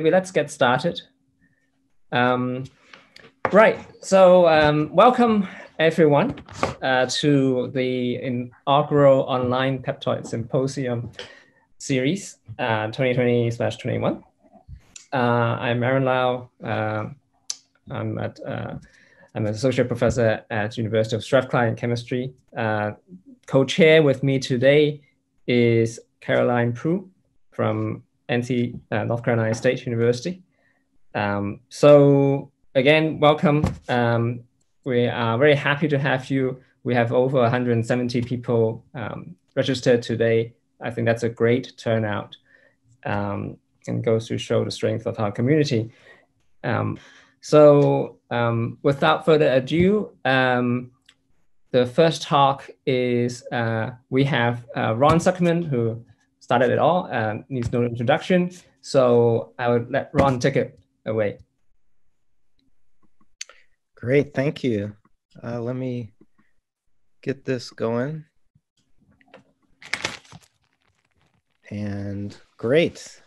maybe let's get started. Um, right, so um, welcome everyone uh, to the inaugural online peptoid symposium series 2020/21. Uh, I'm Aaron Lau. Uh, I'm at uh, I'm an associate professor at University of Strathclyde in chemistry. Uh, co-chair with me today is Caroline Proulx from NC uh, North Carolina State University. Um, so again, welcome. Um, we are very happy to have you. We have over 170 people um, registered today. I think that's a great turnout um, and goes to show the strength of our community. Um, so um, without further ado, the first talk is uh, we have uh, Ron Zuckermann, who started it all, and needs no introduction. So I would let Ron take it away. Great, thank you. Uh, let me get this going. And great.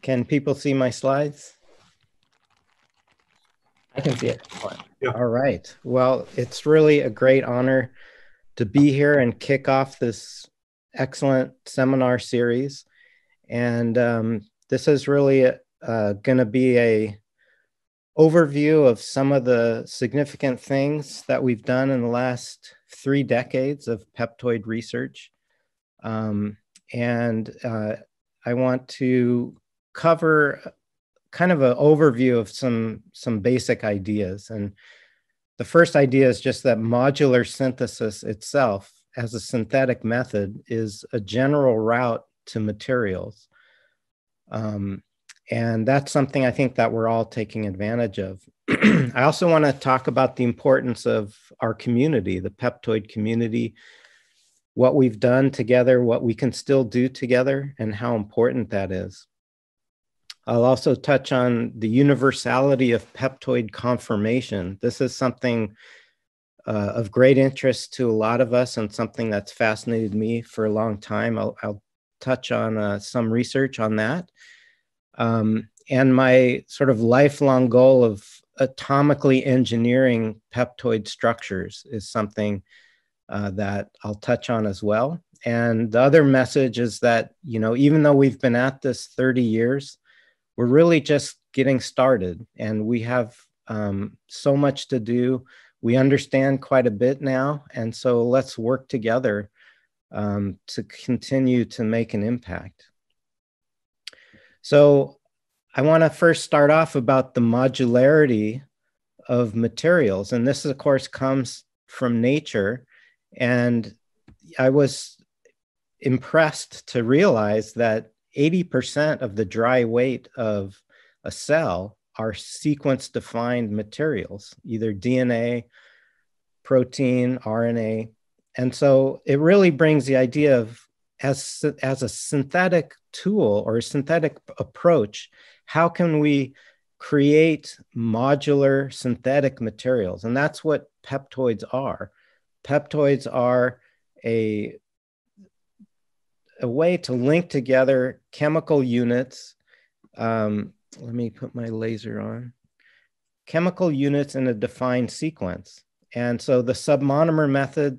Can people see my slides? I can see it. Yeah. All right. Well, it's really a great honor to be here and kick off this excellent seminar series. And um, this is really uh, going to be a overview of some of the significant things that we've done in the last three decades of peptoid research. Um, and uh, I want to cover kind of an overview of some some basic ideas. And the first idea is just that modular synthesis itself as a synthetic method is a general route to materials. Um, and that's something I think that we're all taking advantage of. I also want to talk about the importance of our community, the peptoid community, what we've done together, what we can still do together, and how important that is. I'll also touch on the universality of peptoid conformation. This is something uh, of great interest to a lot of us and something that's fascinated me for a long time. I'll, I'll touch on uh, some research on that. Um, and my sort of lifelong goal of atomically engineering peptoid structures is something uh, that I'll touch on as well. And the other message is that, you know, even though we've been at this 30 years, we're really just getting started and we have um, so much to do we understand quite a bit now. And so let's work together um, to continue to make an impact. So I want to first start off about the modularity of materials. And this, of course, comes from nature. And I was impressed to realize that 80% of the dry weight of a cell are sequence defined materials, either DNA, protein, RNA. And so it really brings the idea of as, as a synthetic tool or a synthetic approach, how can we create modular synthetic materials? And that's what peptoids are. Peptoids are a, a way to link together chemical units um, let me put my laser on. Chemical units in a defined sequence. And so the submonomer method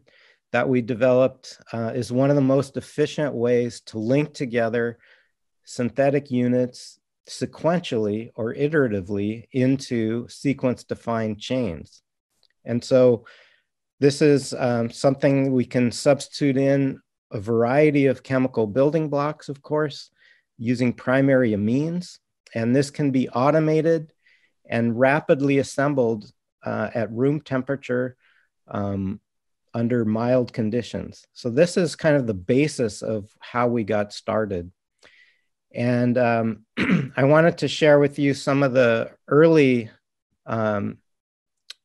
that we developed uh, is one of the most efficient ways to link together synthetic units sequentially or iteratively into sequence defined chains. And so this is um, something we can substitute in a variety of chemical building blocks, of course, using primary amines. And this can be automated and rapidly assembled uh, at room temperature um, under mild conditions. So this is kind of the basis of how we got started. And um, I wanted to share with you some of the early um,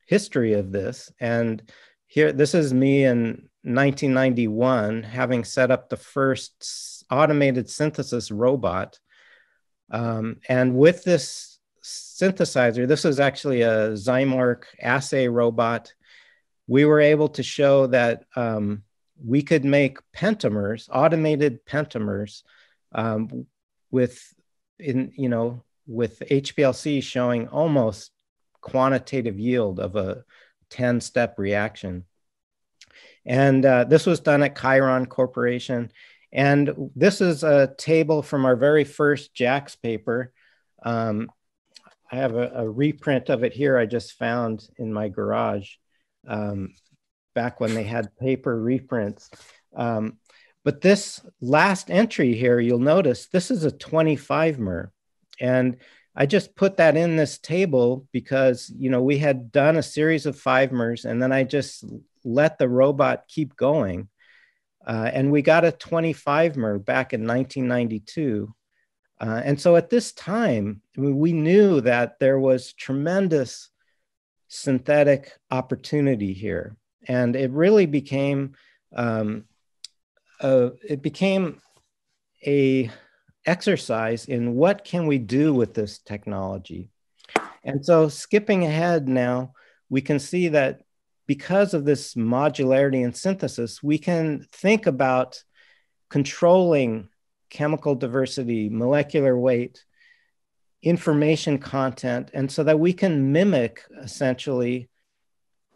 history of this. And here, this is me in 1991, having set up the first automated synthesis robot um, and with this synthesizer, this is actually a Zymark assay robot. We were able to show that um, we could make pentamers, automated pentamers, um, with in you know with HPLC showing almost quantitative yield of a 10 step reaction. And uh, this was done at Chiron Corporation. And this is a table from our very first JACS paper. Um, I have a, a, reprint of it here I just found in my garage um, back when they had paper reprints. Um, but this last entry here, you'll notice this is a 25 mer. And I just put that in this table because, you know, we had done a series of five mers and then I just let the robot keep going. Uh, and we got a 25 mer back in 1992. Uh, and so at this time, we knew that there was tremendous synthetic opportunity here. And it really became, um, a, it became a exercise in what can we do with this technology. And so skipping ahead now, we can see that because of this modularity and synthesis, we can think about controlling chemical diversity, molecular weight, information content, and so that we can mimic essentially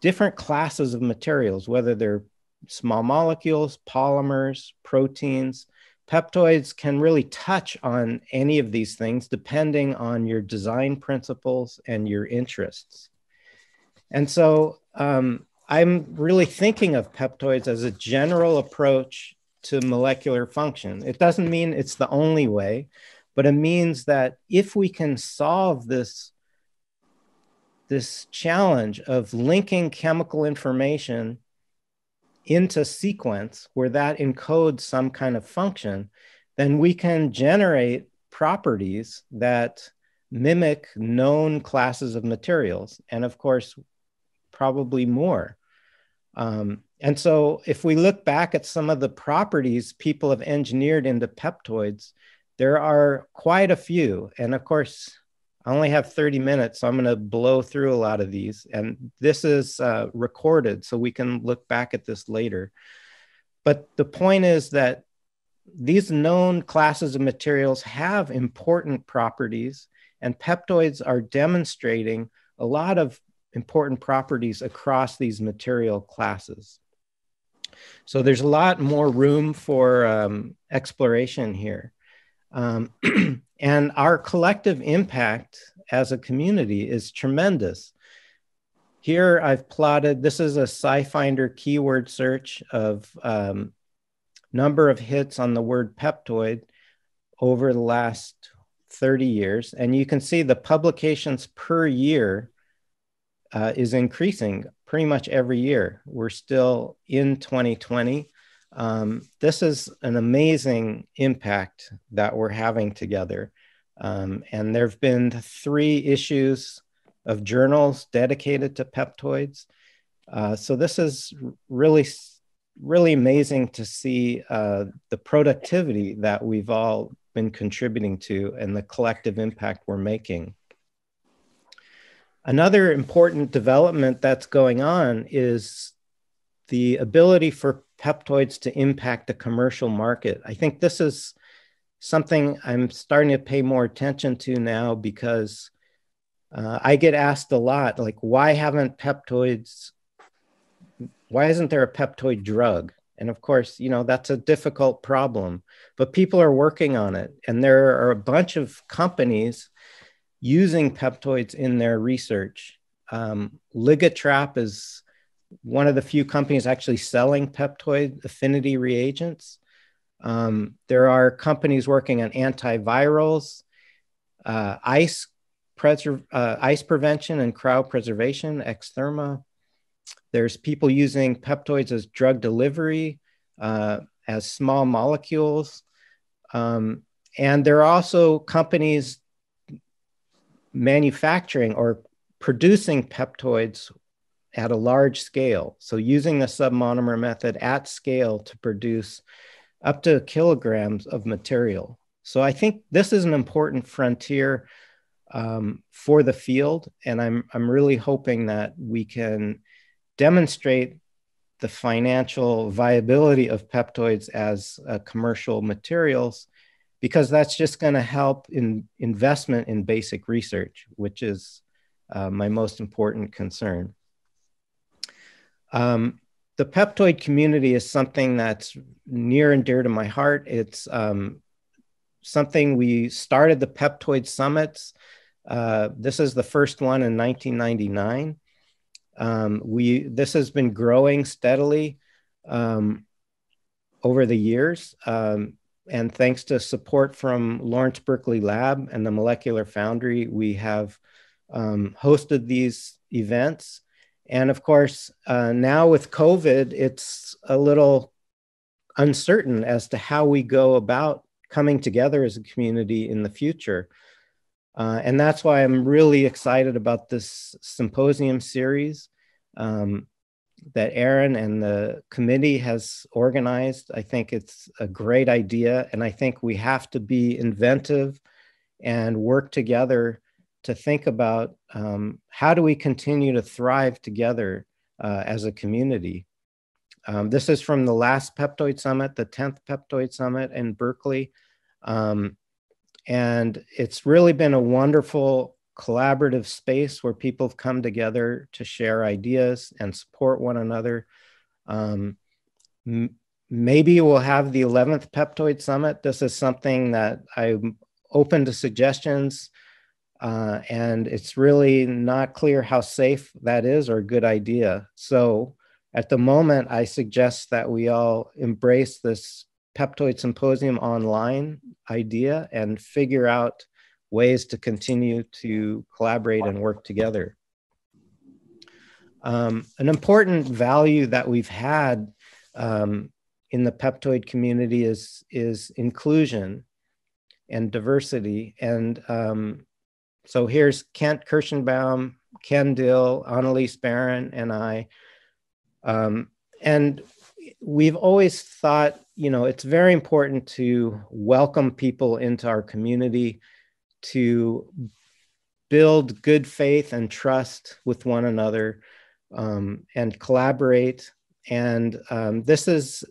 different classes of materials, whether they're small molecules, polymers, proteins. Peptoids can really touch on any of these things depending on your design principles and your interests. And so um, I'm really thinking of peptoids as a general approach to molecular function. It doesn't mean it's the only way, but it means that if we can solve this, this challenge of linking chemical information into sequence where that encodes some kind of function, then we can generate properties that mimic known classes of materials. And of course, probably more. Um, and so, if we look back at some of the properties people have engineered into peptoids, there are quite a few. And of course, I only have 30 minutes, so I'm going to blow through a lot of these. And this is uh, recorded, so we can look back at this later. But the point is that these known classes of materials have important properties, and peptoids are demonstrating a lot of important properties across these material classes. So there's a lot more room for um, exploration here. Um, and our collective impact as a community is tremendous. Here I've plotted, this is a SciFinder keyword search of um, number of hits on the word peptoid over the last 30 years. And you can see the publications per year uh, is increasing pretty much every year. We're still in 2020. Um, this is an amazing impact that we're having together. Um, and there have been three issues of journals dedicated to peptoids. Uh, so this is really, really amazing to see uh, the productivity that we've all been contributing to and the collective impact we're making. Another important development that's going on is the ability for peptoids to impact the commercial market. I think this is something I'm starting to pay more attention to now because uh, I get asked a lot, like, why haven't peptoids, why isn't there a peptoid drug? And of course, you know, that's a difficult problem, but people are working on it. And there are a bunch of companies using peptoids in their research. Um, Ligatrap is one of the few companies actually selling peptoid affinity reagents. Um, there are companies working on antivirals, uh, ice, preser- uh, ice prevention and cryopreservation, X-Therma. There's people using peptoids as drug delivery, uh, as small molecules. Um, and there are also companies manufacturing or producing peptoids at a large scale. So, using the submonomer method at scale to produce up to kilograms of material. So, I think this is an important frontier um, for the field. And I'm, I'm really hoping that we can demonstrate the financial viability of peptoids as uh, commercial materials because that's just going to help in investment in basic research, which is uh, my most important concern. Um, the peptoid community is something that's near and dear to my heart. It's um, something we started the peptoid summits. Uh, this is the first one in 1999. Um, we this has been growing steadily um, over the years, um, and thanks to support from Lawrence Berkeley Lab and the Molecular Foundry, we have um, hosted these events. And of course, uh, now with COVID, it's a little uncertain as to how we go about coming together as a community in the future. Uh, and that's why I'm really excited about this symposium series um, that Aaron and the committee has organized. I think it's a great idea. And I think we have to be inventive and work together to think about um, how do we continue to thrive together uh, as a community. Um, this is from the last Peptoid Summit, the 10th Peptoid Summit in Berkeley. Um, and it's really been a wonderful collaborative space where people have come together to share ideas and support one another. Um, m- maybe we'll have the 11th Peptoid Summit. This is something that I'm open to suggestions. Uh, and it's really not clear how safe that is or a good idea. So at the moment, I suggest that we all embrace this peptoid symposium online idea and figure out ways to continue to collaborate and work together. Um, an important value that we've had um, in the peptoid community is, is inclusion and diversity. And um, so here's Kent Kirshenbaum, Ken Dill, Annelise Barron, and I. Um, and we've always thought, you know, it's very important to welcome people into our community, to build good faith and trust with one another, um, and collaborate. And um, this is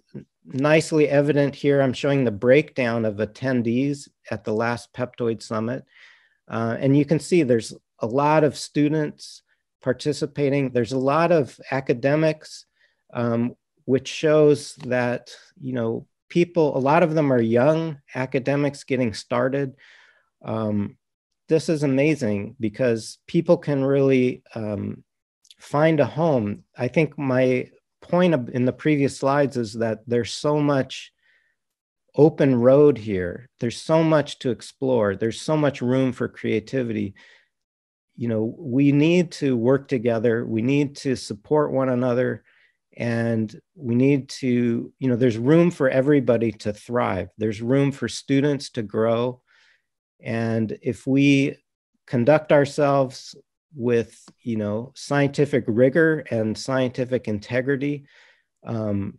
nicely evident here. I'm showing the breakdown of attendees at the last Peptoid Summit. Uh, and you can see there's a lot of students participating. There's a lot of academics um, which shows that you know people a lot of them are young academics getting started um, this is amazing because people can really um, find a home. I think my point in the previous slides is that there's so much open road here. There's so much to explore. There's so much room for creativity. You know we need to work together. We need to support one another. And we need to you know there's room for everybody to thrive. There's room for students to grow and if we conduct ourselves with you know scientific rigor and scientific integrity um,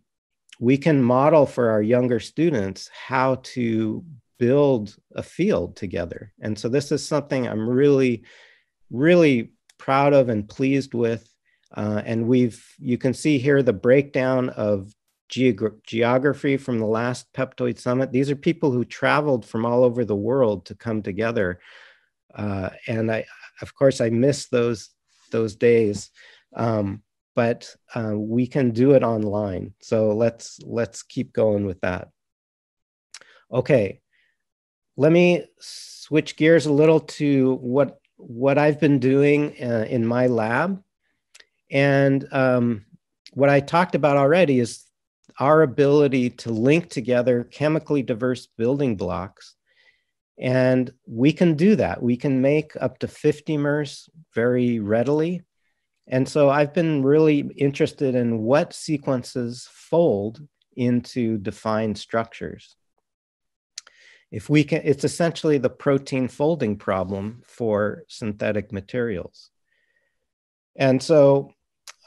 we can model for our younger students how to build a field together. And so this is something i'm really really proud of and pleased with. Uh, and we've, you can see here the breakdown of geog geography from the last Peptoid Summit. These are people who traveled from all over the world to come together. Uh, and I, of course, I miss those, those days. Um, but uh, we can do it online. So let's, let's keep going with that. Okay, let me switch gears a little to what, what I've been doing uh, in my lab. And um, what I talked about already is our ability to link together chemically diverse building blocks. And we can do that. We can make up to 50 mers very readily. And so I've been really interested in what sequences fold into defined structures. If we can, it's essentially the protein folding problem for synthetic materials. And so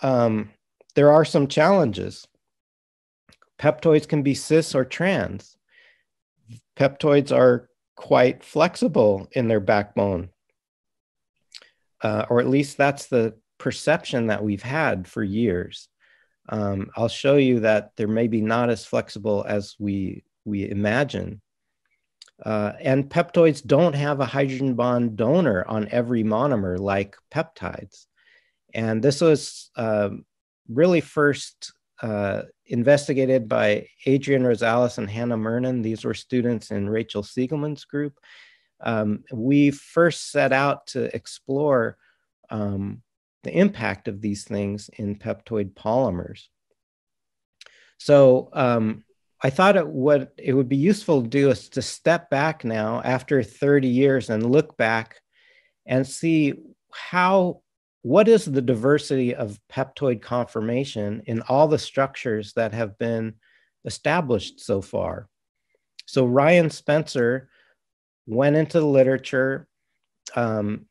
um, there are some challenges. Peptoids can be cis or trans. Peptoids are quite flexible in their backbone, uh, or at least that's the perception that we've had for years. Um, I'll show you that they're maybe not as flexible as we we imagine. Uh, and peptoids don't have a hydrogen bond donor on every monomer like peptides. And this was um, really first uh, investigated by Adrian Rosales and Hannah Murnen. These were students in Rachel Segalman's group. Um, we first set out to explore um, the impact of these things in peptoid polymers. So um, I thought it what it would be useful to do is to step back now after 30 years and look back and see how what is the diversity of peptoid conformation in all the structures that have been established so far. So Ryan Spencer went into the literature, um,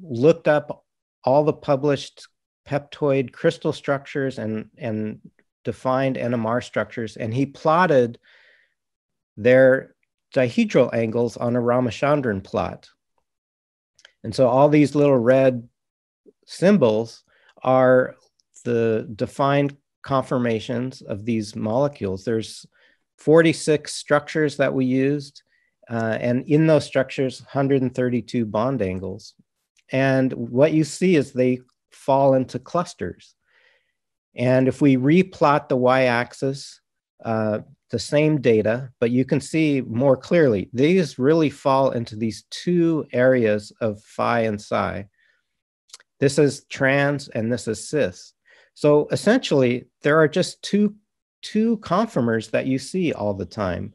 looked up all the published peptoid crystal structures and, and defined NMR structures, and he plotted their dihedral angles on a Ramachandran plot. And so all these little red symbols are the defined conformations of these molecules. There's 46 structures that we used, uh, and in those structures, 132 bond angles. And what you see is they fall into clusters. And if we replot the y-axis, uh, the same data, but you can see more clearly, these really fall into these two areas of phi and psi. This is trans and this is cis. So essentially, there are just two, two conformers that you see all the time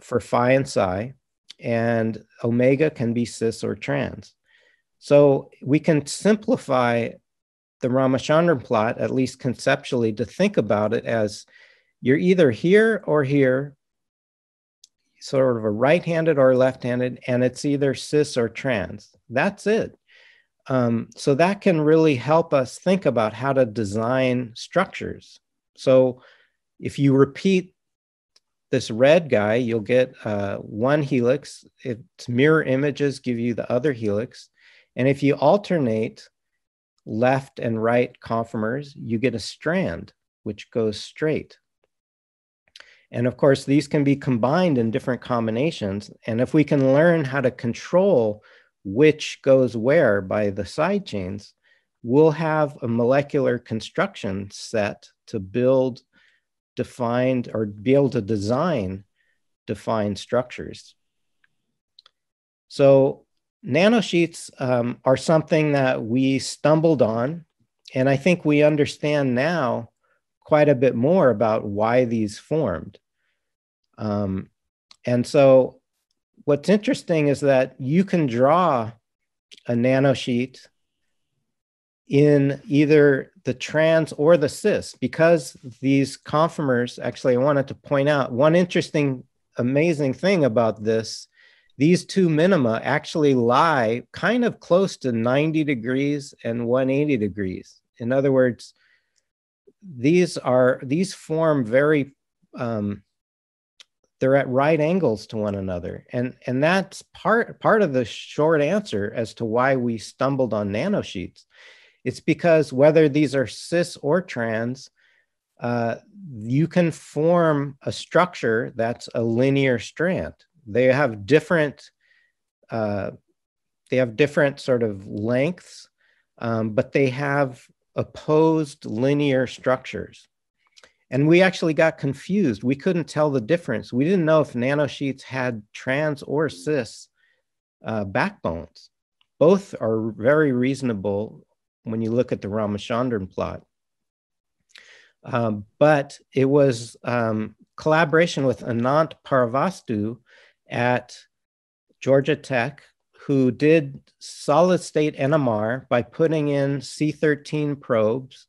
for phi and psi, and omega can be cis or trans. So we can simplify the Ramachandran plot, at least conceptually, to think about it as you're either here or here, sort of a right handed or left handed, and it's either cis or trans. That's it. Um, so that can really help us think about how to design structures. So if you repeat this red guy, you'll get uh, one helix. Its mirror images give you the other helix. And if you alternate left and right conformers, you get a strand which goes straight. And of course, these can be combined in different combinations. And if we can learn how to control which goes where by the side chains, we'll have a molecular construction set to build defined or be able to design defined structures. So nanosheets um, are something that we stumbled on, and I think we understand now quite a bit more about why these formed. Um, and so what's interesting is that you can draw a nanosheet in either the trans or the cis. Because these conformers actually i wanted to point out one interesting amazing thing about this these two minima actually lie kind of close to 90 degrees and 180 degrees. In other words these are these form very um, they're at right angles to one another. And and that's part part of the short answer as to why we stumbled on nanosheets it's because whether these are cis or trans uh, you can form a structure that's a linear strand. They have different uh, they have different sort of lengths um, but they have opposed linear structures and we actually got confused. We couldn't tell the difference. We didn't know if nanosheets had trans or cis uh, backbones. Both are very reasonable when you look at the Ramachandran plot. Um, but it was um, collaboration with Anant Paravastu at Georgia Tech, who did solid state NMR by putting in C13 probes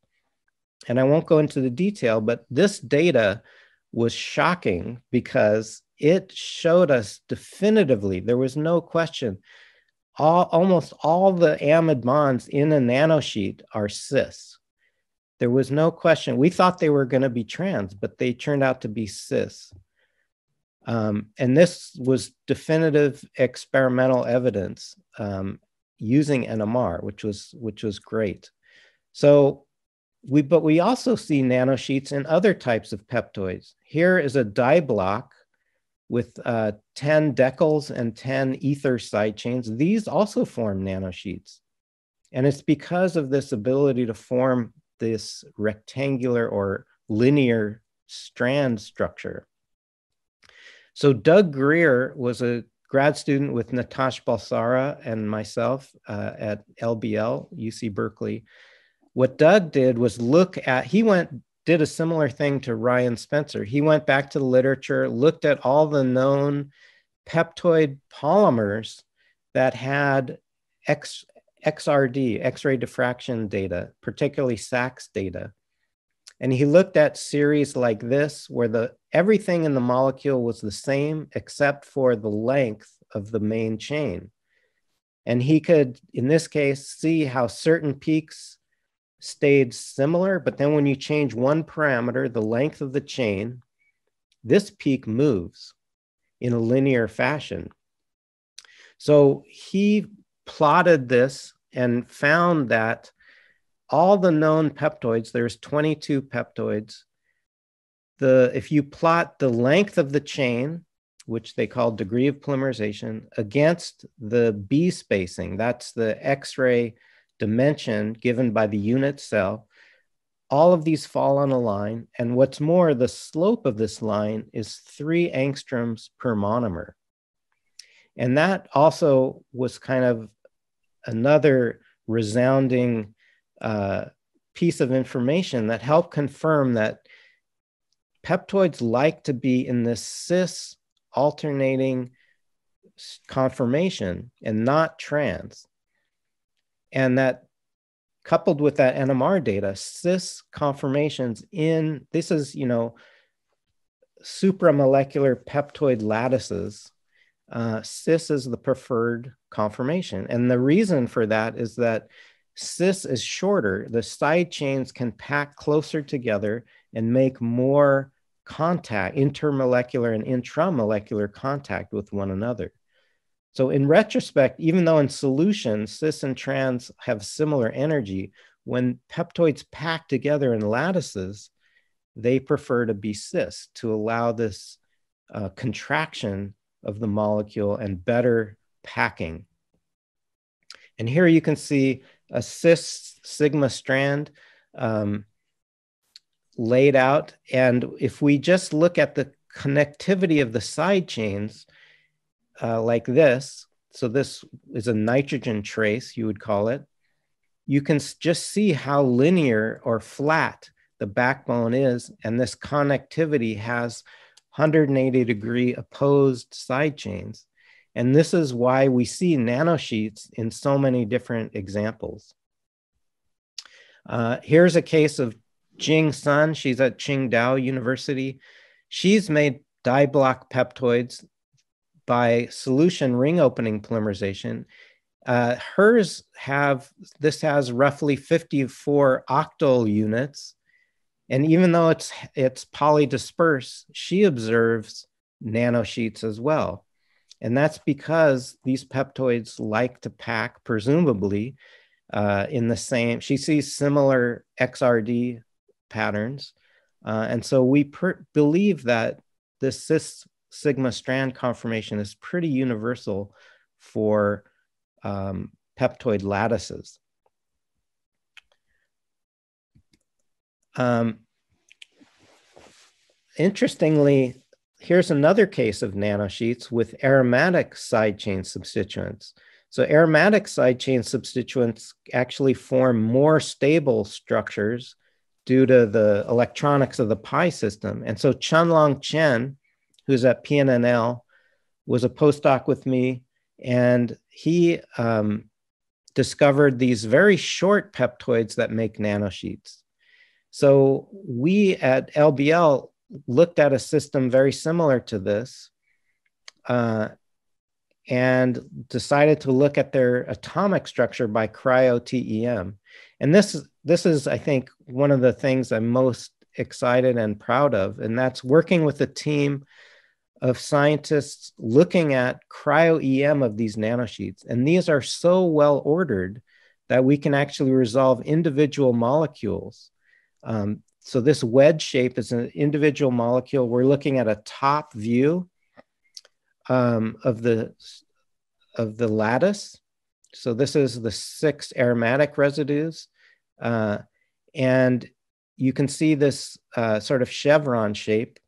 and I won't go into the detail, but this data was shocking because it showed us definitively, there was no question, all, almost all the amide bonds in a nanosheet are cis. There was no question. We thought they were going to be trans, but they turned out to be cis. Um, and this was definitive experimental evidence um, using NMR, which was which was great. So we, but we also see nanosheets in other types of peptoids. Here is a diblock with uh, 10 decyls and 10 ether side chains, these also form nanosheets. And it's because of this ability to form this rectangular or linear strand structure. So Doug Greer was a grad student with Nitash Balsara and myself uh, at LBL, UC Berkeley. What Doug did was look at, he went, did a similar thing to Ryan Spencer. He went back to the literature, looked at all the known peptoid polymers that had X, XRD, X-ray diffraction data, particularly SAXS data. And he looked at series like this, where the everything in the molecule was the same except for the length of the main chain. And he could, in this case, see how certain peaks stayed similar, but then when you change one parameter, the length of the chain, this peak moves in a linear fashion. So he plotted this and found that all the known peptoids, there's 22 peptoids. The, if you plot the length of the chain, which they call degree of polymerization, against the d spacing, that's the X-ray dimension given by the unit cell, all of these fall on a line. And what's more, the slope of this line is three angstroms per monomer. And that also was kind of another resounding uh, piece of information that helped confirm that peptoids like to be in this cis alternating conformation and not trans. And that coupled with that NMR data, cis conformations in this is, you know, supramolecular peptoid lattices. Uh, cis is the preferred conformation. And the reason for that is that cis is shorter. The side chains can pack closer together and make more contact, intermolecular and intramolecular contact with one another. So, in retrospect, even though in solution, cis and trans have similar energy, when peptoids pack together in lattices, they prefer to be cis to allow this uh, contraction of the molecule and better packing. And here you can see a cis sigma strand um, laid out. And if we just look at the connectivity of the side chains uh, like this, so this is a nitrogen trace, you would call it, you can just see how linear or flat the backbone is. And this connectivity has 180 degree opposed side chains. And this is why we see nanosheets in so many different examples. Uh, here's a case of Jing Sun. She's at Qingdao University. She's made diblock peptoids by solution ring opening polymerization. Uh, hers have, this has roughly 54 octyl units. And even though it's, it's polydisperse, she observes nanosheets as well. And that's because these peptoids like to pack, presumably, uh, in the same, she sees similar XRD patterns. Uh, and so we per- believe that this cis sigma strand conformation is pretty universal for um, peptoid lattices. Um, interestingly, here's another case of nanosheets with aromatic side chain substituents. So aromatic side chain substituents actually form more stable structures due to the electronics of the pi system. And so Chunlong Chen, who's at PNNL, was a postdoc with me, and he um, discovered these very short peptoids that make nanosheets. So we at LBL looked at a system very similar to this uh, and decided to look at their atomic structure by cryo-TEM. And this, this is, I think, one of the things I'm most excited and proud of, and that's working with a team of scientists looking at cryo-EM of these nanosheets. And these are so well ordered that we can actually resolve individual molecules. Um, so this wedge shape is an individual molecule. We're looking at a top view. um, of the of the lattice. So this is the six aromatic residues. Uh, and you can see this uh, sort of chevron shape.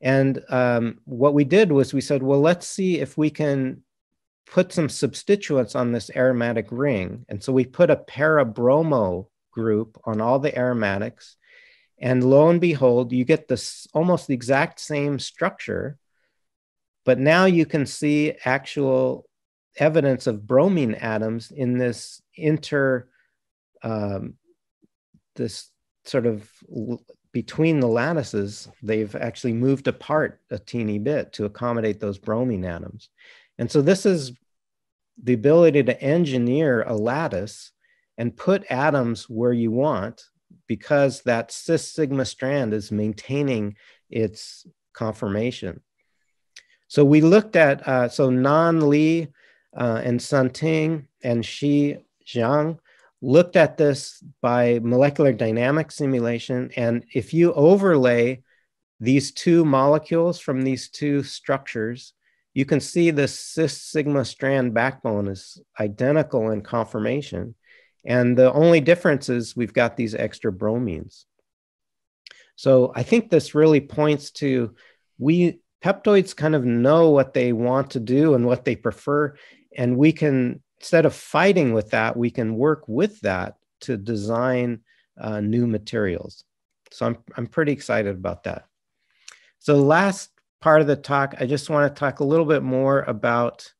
And um, what we did was we said, well, let's see if we can put some substituents on this aromatic ring. And so we put a para-bromo group on all the aromatics. And lo and behold, you get this almost the exact same structure. But now you can see actual evidence of bromine atoms in this inter, um, this sort of between the lattices, they've actually moved apart a teeny bit to accommodate those bromine atoms. And so this is the ability to engineer a lattice and put atoms where you want because that cis sigma strand is maintaining its conformation. So we looked at, uh, so Nan Li uh, and Sun Ting and Shi Zhang looked at this by molecular dynamic simulation. And if you overlay these two molecules from these two structures, you can see the cis sigma strand backbone is identical in conformation. And the only difference is we've got these extra bromines. So I think this really points to we peptoids kind of know what they want to do and what they prefer. And we can instead of fighting with that, we can work with that to design uh, new materials. So I'm, I'm pretty excited about that. So the last part of the talk, I just want to talk a little bit more about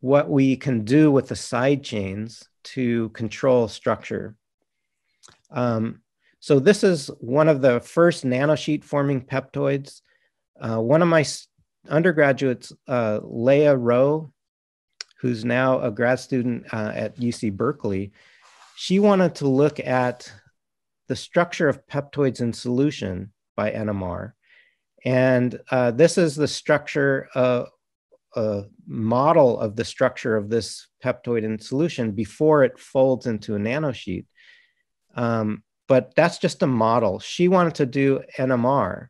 what we can do with the side chains to control structure. Um, so this is one of the first nanosheet forming peptoids. Uh, one of my undergraduates, uh, Leah Rowe, who's now a grad student uh, at UC Berkeley, she wanted to look at the structure of peptoids in solution by NMR. And uh, this is the structure, uh, a model of the structure of this peptoid in solution before it folds into a nanosheet. Um, but that's just a model. She wanted to do NMR.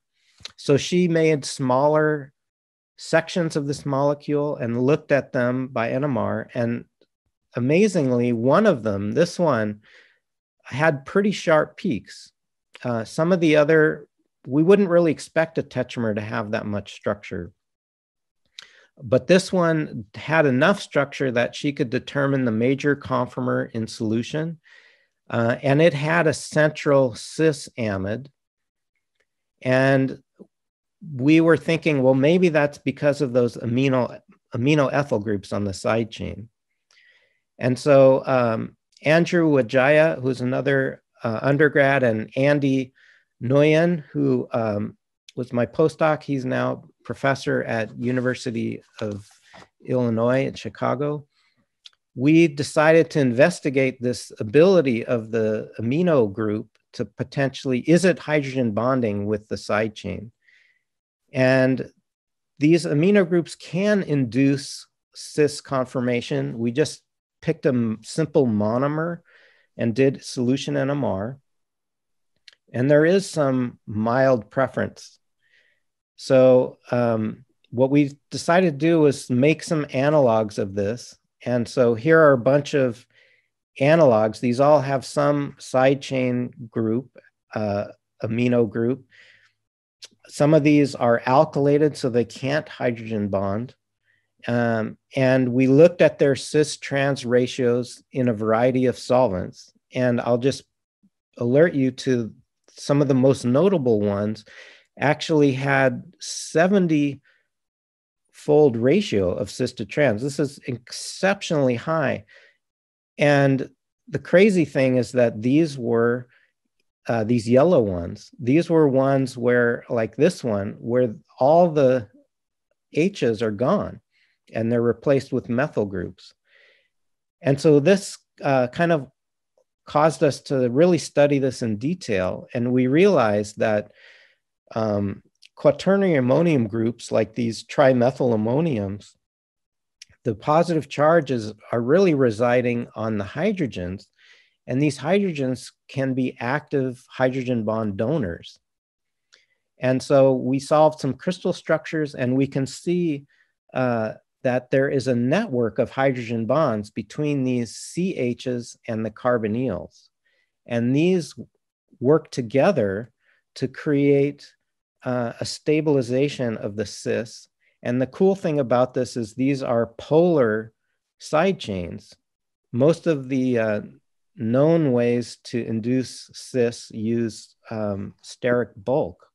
So she made smaller sections of this molecule and looked at them by NMR. And amazingly, one of them, this one, had pretty sharp peaks. Uh, some of the other, we wouldn't really expect a tetramer to have that much structure. But this one had enough structure that she could determine the major conformer in solution. Uh, and it had a central cis amide. And we were thinking, well, maybe that's because of those amino amino ethyl groups on the side chain. And so um, Andrew Wadjaya, who's another uh, undergrad, and Andy Nguyen, who um, was my postdoc, he's now professor at University of Illinois in Chicago. We decided to investigate this ability of the amino group to potentially, is it hydrogen bonding with the side chain? And these amino groups can induce cis conformation. We just picked a simple monomer and did solution NMR. And there is some mild preference. So, um, what we decided to do was make some analogs of this. And so here are a bunch of analogs. These all have some side chain group, uh, amino group. Some of these are alkylated, so they can't hydrogen bond. Um, and we looked at their cis trans ratios in a variety of solvents. And I'll just alert you to some of the most notable ones actually had 70 fold ratio of cis to trans. This is exceptionally high. And the crazy thing is that these were uh, these yellow ones, these were ones where, like this one, where all the H's are gone and they're replaced with methyl groups. And so this uh, kind of caused us to really study this in detail. And we realized that um, quaternary ammonium groups, like these trimethyl ammoniums, the positive charges are really residing on the hydrogens and these hydrogens can be active hydrogen bond donors. And so we solved some crystal structures, and we can see uh, that there is a network of hydrogen bonds between these CHs and the carbonyls. And these work together to create uh, a stabilization of the cis. And the cool thing about this is these are polar side chains. Most of the uh, known ways to induce cis use um, steric bulk.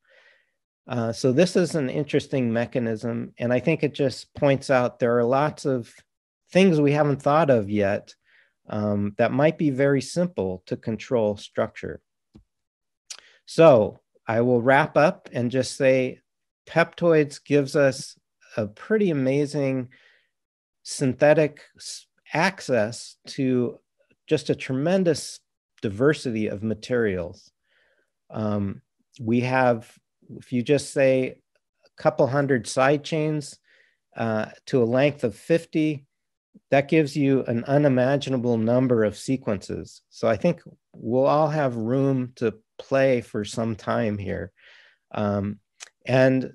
Uh, so this is an interesting mechanism, and I think it just points out there are lots of things we haven't thought of yet um, that might be very simple to control structure. So I will wrap up and just say peptoids gives us a pretty amazing synthetic access to just a tremendous diversity of materials. Um, we have, if you just say a couple hundred side chains uh, to a length of 50, that gives you an unimaginable number of sequences. So I think we'll all have room to play for some time here. Um, and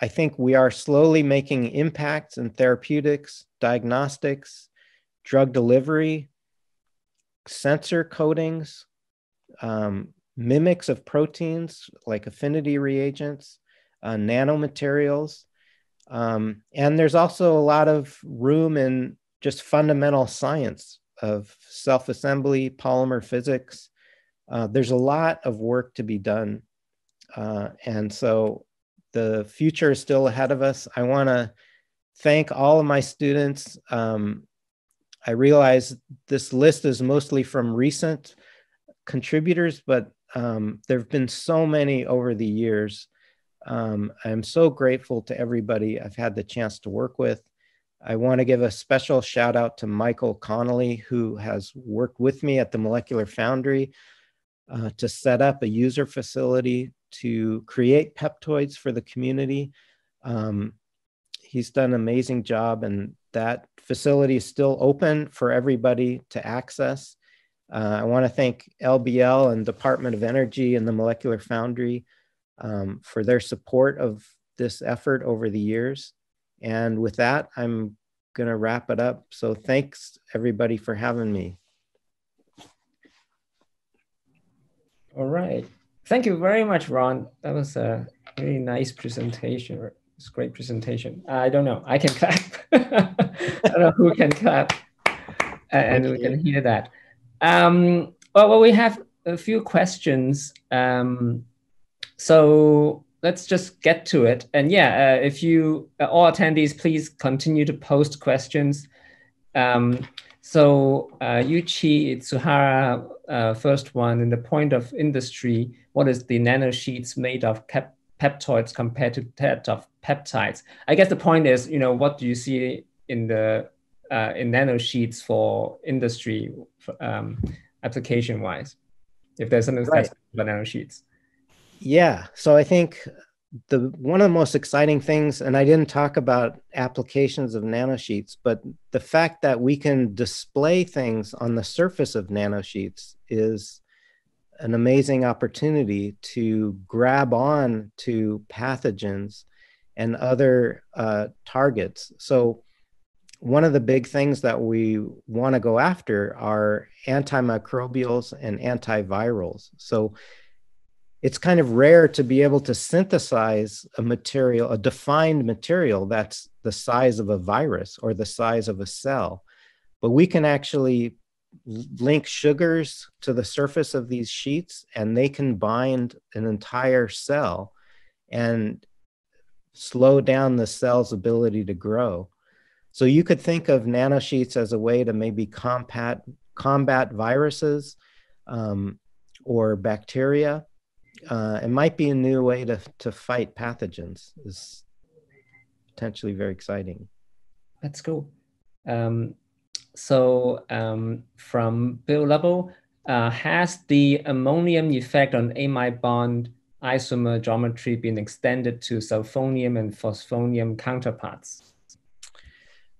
I think we are slowly making impacts in therapeutics, diagnostics, drug delivery, sensor coatings, um, mimics of proteins like affinity reagents, uh, nanomaterials. Um, and there's also a lot of room in just fundamental science of self assembly, polymer physics. Uh, there's a lot of work to be done. Uh, and so the future is still ahead of us. I want to thank all of my students. Um, I realize this list is mostly from recent contributors, but um, there have been so many over the years. Um, I'm so grateful to everybody I've had the chance to work with. I want to give a special shout out to Michael Connolly, who has worked with me at the Molecular Foundry uh, to set up a user facility to create peptoids for the community. Um, he's done an amazing job, and that facility is still open for everybody to access. Uh, I want to thank LBL and Department of Energy and the Molecular Foundry um, for their support of this effort over the years. And with that, I'm going to wrap it up. So thanks everybody for having me. All right. Thank you very much, Ron. That was a really nice presentation. It's great presentation. I don't know. I can clap. I don't know who can clap. And we can hear that. Um, well, well, we have a few questions. Um, so let's just get to it. And yeah, uh, if you, uh, all attendees, please continue to post questions. Um, so uh, Yuchi Tsuhara, uh, first one, in the point of industry, what is the nanosheets made of peptoids compared to that of peptides. I guess the point is, you know, what do you see in the uh, in nanosheets for industry um, application wise? If there's something right. about nanosheets. Yeah. So I think the one of the most exciting things, and I didn't talk about applications of nanosheets, but the fact that we can display things on the surface of nanosheets is an amazing opportunity to grab on to pathogens and other uh, targets. So, one of the big things that we want to go after are antimicrobials and antivirals. So, it's kind of rare to be able to synthesize a material, a defined material that's the size of a virus or the size of a cell. But we can actually link sugars to the surface of these sheets and they can bind an entire cell and slow down the cell's ability to grow. So you could think of nanosheets as a way to maybe combat combat viruses um, or bacteria. Uh, it might be a new way to, to fight pathogens. is potentially very exciting. That's cool. Um, so um, from Bill Lovell, uh, has the ammonium effect on amide bond isomer geometry been extended to sulfonium and phosphonium counterparts?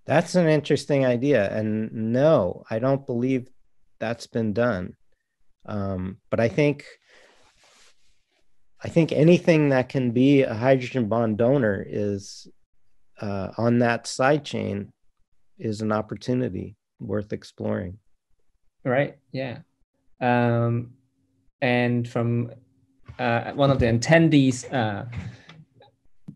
That's an interesting idea. And no, I don't believe that's been done. Um, but I think I think anything that can be a hydrogen bond donor is uh, on that side chain is an opportunity worth exploring. Right. Yeah. Um, and from uh, one of the attendees, uh,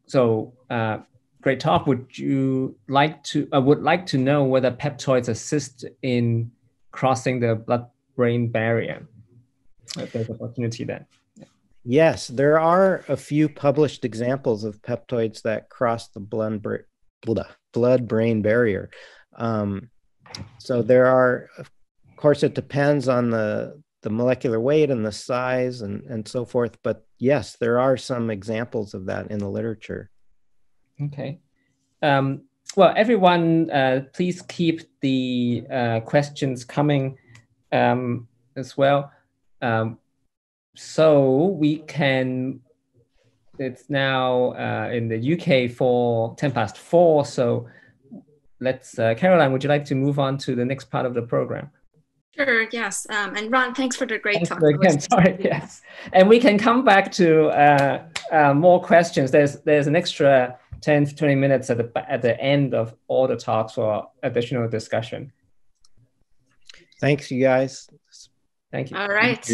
so uh, great talk. Would you like to? I uh, would like to know whether peptoids assist in crossing the blood-brain barrier. If there's opportunity then. Yes, there are a few published examples of peptoids that cross the blood blood brain barrier. Um, so there are, of course, it depends on the the molecular weight and the size and and so forth. But yes, there are some examples of that in the literature. Okay. Um, well, everyone, uh, please keep the uh, questions coming um, as well. Um, so we can, it's now uh, in the UK for 10 past four. So let's, uh, Caroline, would you like to move on to the next part of the program? Sure, yes. Um, and Ron, thanks for the great thanks talk. Again, sorry, yes. And we can come back to uh, uh, more questions. There's, there's an extra 10 to 20 minutes at the, at the end of all the talks for additional discussion. Thanks, you guys. Thank you. All right.